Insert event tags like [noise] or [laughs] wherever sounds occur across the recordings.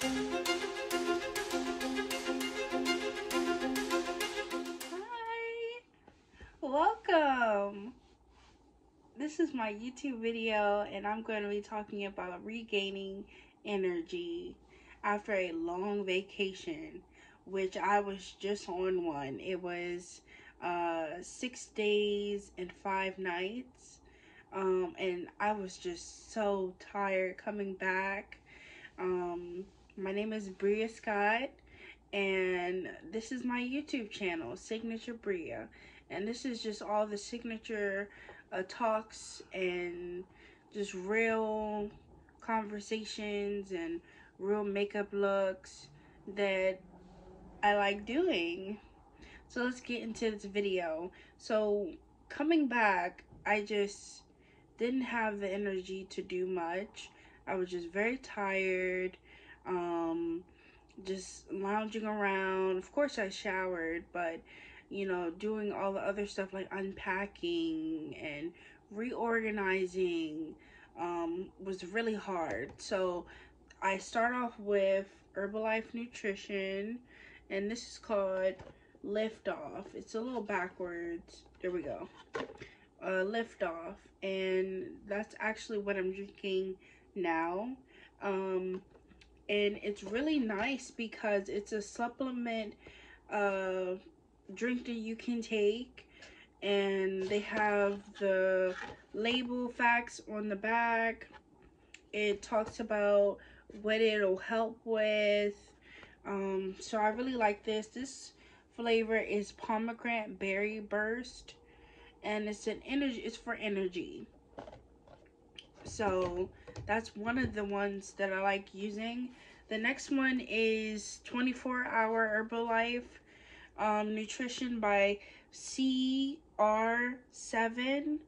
Hi, welcome. This is my YouTube video, and I'm going to be talking about regaining energy after a long vacation, which I was just on one. It was uh, six days and five nights, um, and I was just so tired coming back. Um, my name is Bria Scott and this is my YouTube channel, Signature Bria, and this is just all the signature uh, talks and just real conversations and real makeup looks that I like doing. So let's get into this video. So coming back, I just didn't have the energy to do much. I was just very tired. Um, just lounging around. Of course, I showered, but you know, doing all the other stuff like unpacking and reorganizing um, was really hard. So I start off with Herbalife Nutrition, and this is called Lift Off. It's a little backwards. There we go. Uh, Lift Off, and that's actually what I'm drinking now. Um, and it's really nice because it's a supplement uh, drink that you can take and they have the label facts on the back. It talks about what it'll help with. Um, so i really like this. This flavor is pomegranate berry burst and it's an energy it's for energy so that's one of the ones that I like using. The next one is 24 Hour Herbalife um, Nutrition by CR7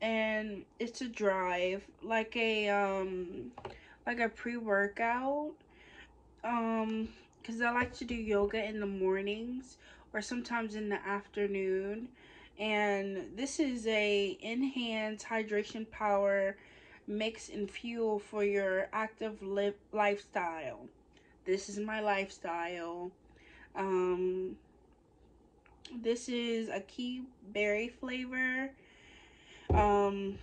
and it's a drive like a um like a pre-workout um because I like to do yoga in the mornings or sometimes in the afternoon and this is a enhanced hydration power mix and fuel for your active li- lifestyle. This is my lifestyle. Um, this is açaí berry flavor. Um,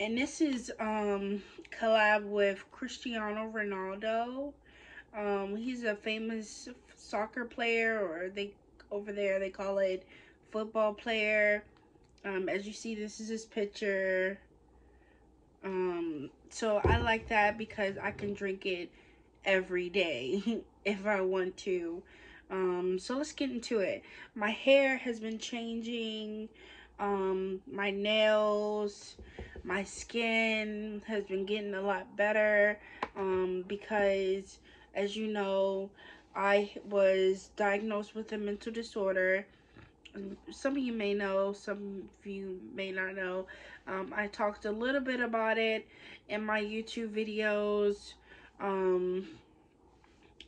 and this is um collab with Cristiano Ronaldo. Um, he's a famous soccer player, or they over there they call it football player. Um, as you see, this is his picture. Um, so I like that because I can drink it every day [laughs] if I want to. Um, so let's get into it. My hair has been changing. Um, my nails, my skin has been getting a lot better. Um, because as you know, I was diagnosed with a mental disorder some of you may know, some of you may not know. Um, I talked a little bit about it in my YouTube videos. Um,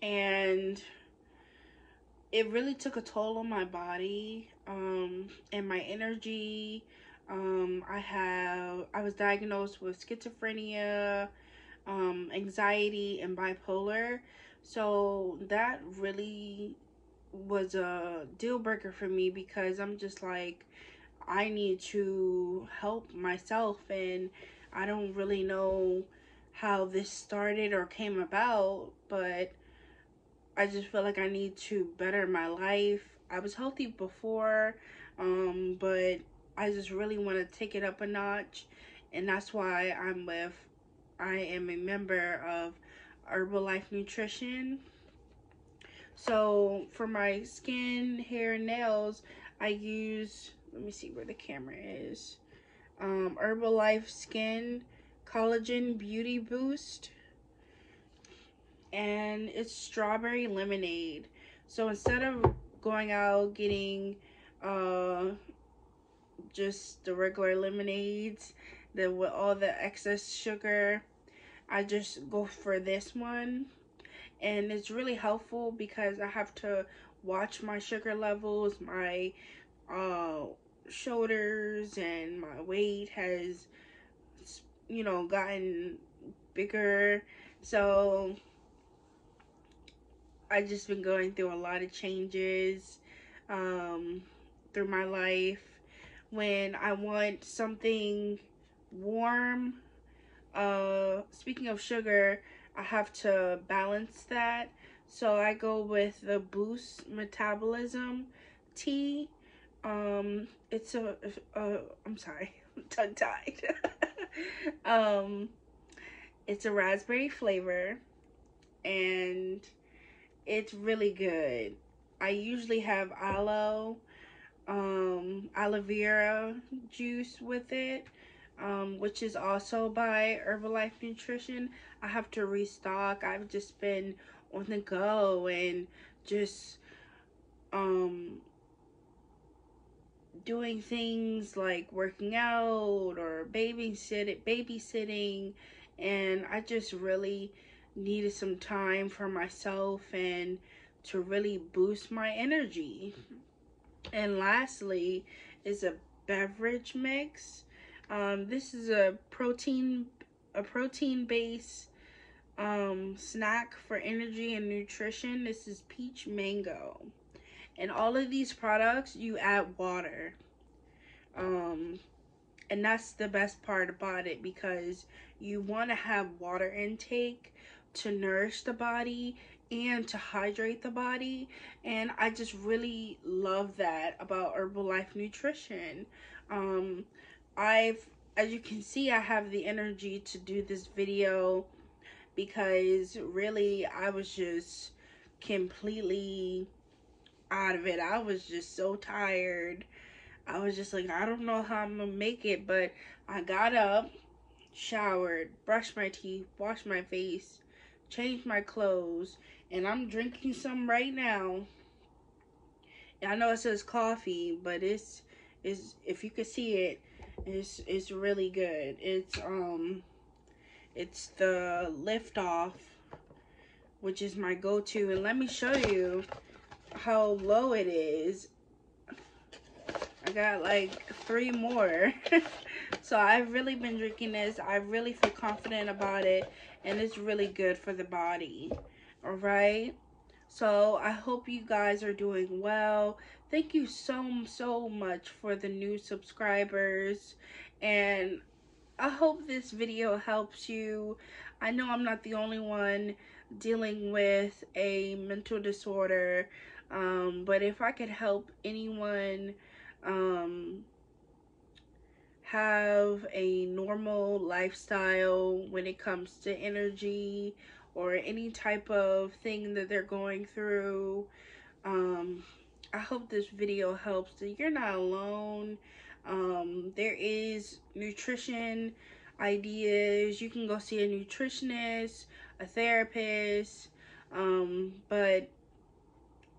and it really took a toll on my body um, and my energy. Um, I have I was diagnosed with schizophrenia, um, anxiety, and bipolar. So that really was a deal breaker for me because I'm just like I need to help myself and I don't really know how this started or came about, but I just feel like I need to better my life. I was healthy before, um, but I just really want to take it up a notch, and that's why I'm with. I am a member of Herbalife Nutrition. So for my skin, hair, nails, I use, let me see where the camera is, um, Herbalife Skin Collagen Beauty Boost. And it's strawberry lemonade. So instead of going out getting uh, just the regular lemonades the, with all the excess sugar, I just go for this one and it's really helpful because I have to watch my sugar levels, my uh, shoulders, and my weight has, you know, gotten bigger. So I just been going through a lot of changes um, through my life. When I want something warm, uh, speaking of sugar, I have to balance that. So I go with the Boost Metabolism tea. Um, it's a, a I'm sorry, [laughs] tongue tied. [laughs] um, it's a raspberry flavor and it's really good. I usually have aloe, um, aloe vera juice with it, um, which is also by Herbalife Nutrition. I have to restock. I've just been on the go and just um doing things like working out or babysitting babysitting and I just really needed some time for myself and to really boost my energy. And lastly is a beverage mix. Um, this is a protein a protein based um, snack for energy and nutrition. This is peach mango. And all of these products you add water. Um, and that's the best part about it because you want to have water intake to nourish the body and to hydrate the body and i just really love that about herbalife nutrition um i've as you can see i have the energy to do this video because really i was just completely out of it i was just so tired I was just like, I don't know how I'm gonna make it, but I got up, showered, brushed my teeth, washed my face, changed my clothes, and I'm drinking some right now. I know it says coffee, but it's is if you could see it, it's it's really good. It's um it's the lift off, which is my go-to, and let me show you how low it is I got like three more. [laughs] so I've really been drinking this. I really feel confident about it. And it's really good for the body. Alright? So I hope you guys are doing well. Thank you so, so much for the new subscribers. And I hope this video helps you. I know I'm not the only one dealing with a mental disorder. Um, but if I could help anyone um, have a normal lifestyle when it comes to energy or any type of thing that they're going through. Um, I hope this video helps. You're not alone. Um, there is nutrition ideas. You can go see a nutritionist, a therapist. Um, but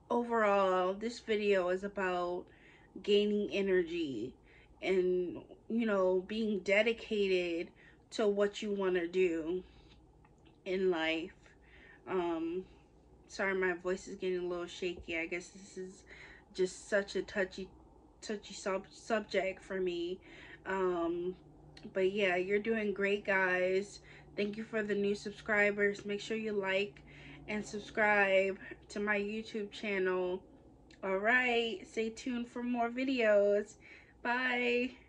overall, this video is about gaining energy and you know being dedicated to what you want to do in life. Um sorry my voice is getting a little shaky. I guess this is just such a touchy touchy sub subject for me. Um but yeah you're doing great guys. Thank you for the new subscribers. Make sure you like and subscribe to my youtube channel. All right stay tuned for more videos. Bye